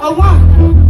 a one.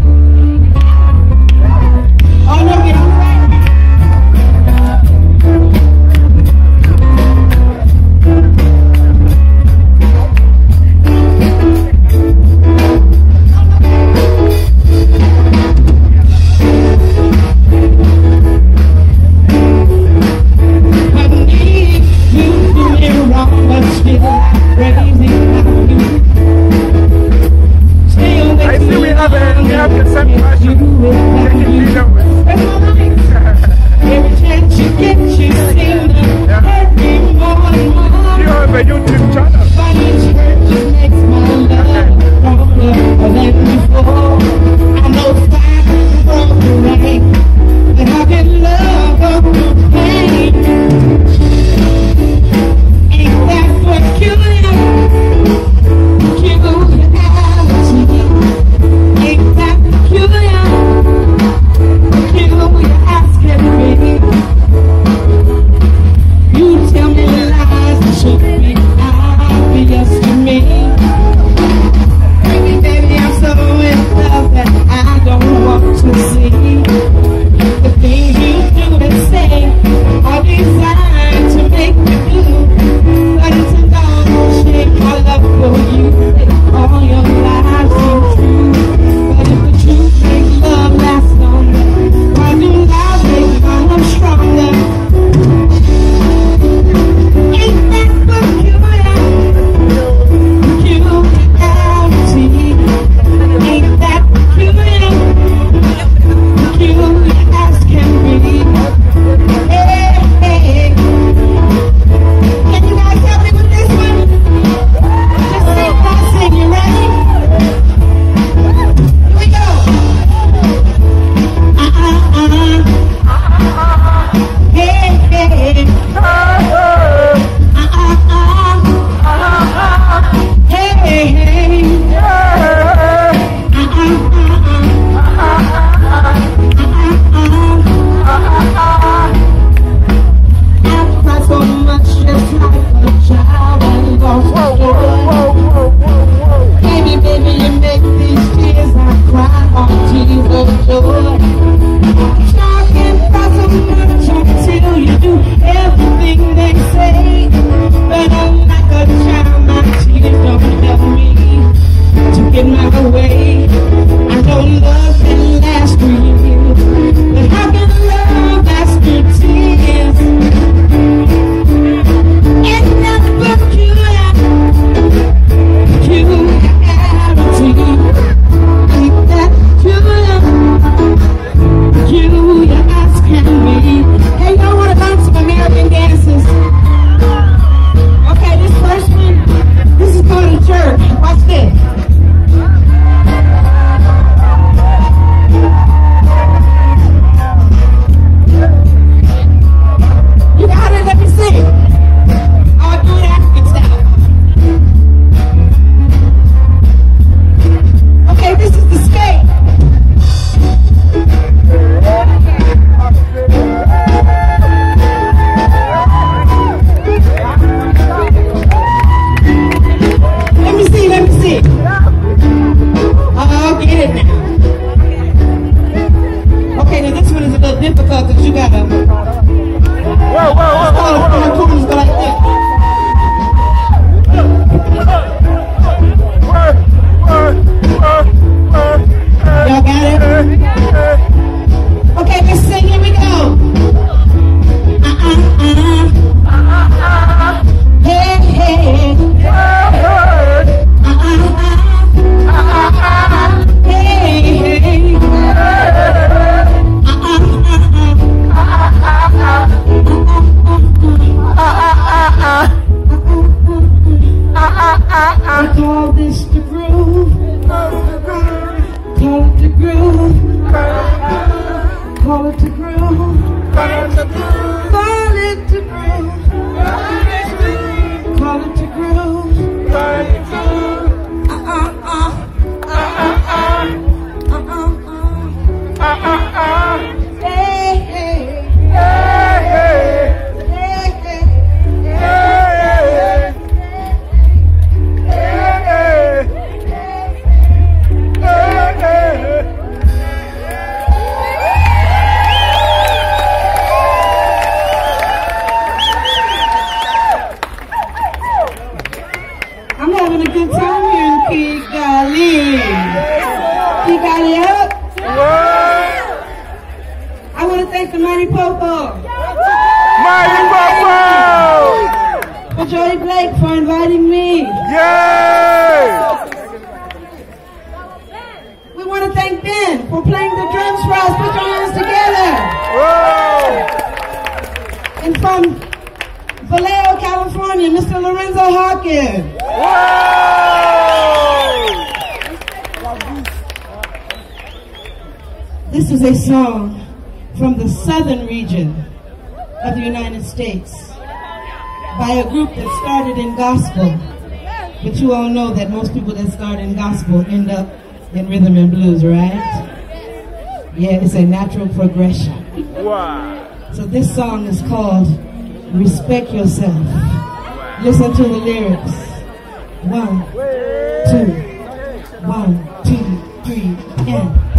Call it the groove. Call it the groove. Call it the groove. Call it the groove. Everybody up? Whoa! I want to thank the Mighty Popo Mighty Popo! for Joey Blake for inviting me. Yay! We want to thank Ben for playing the drums for us. Put your hands together. Whoa! And from Vallejo, California, Mr. Lorenzo Hawkins. Whoa! This is a song from the southern region of the United States by a group that started in gospel. But you all know that most people that start in gospel end up in rhythm and blues, right? Yeah, it's a natural progression. Wow! So this song is called Respect Yourself. Listen to the lyrics. One, two, one, two, three, and.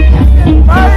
Hey!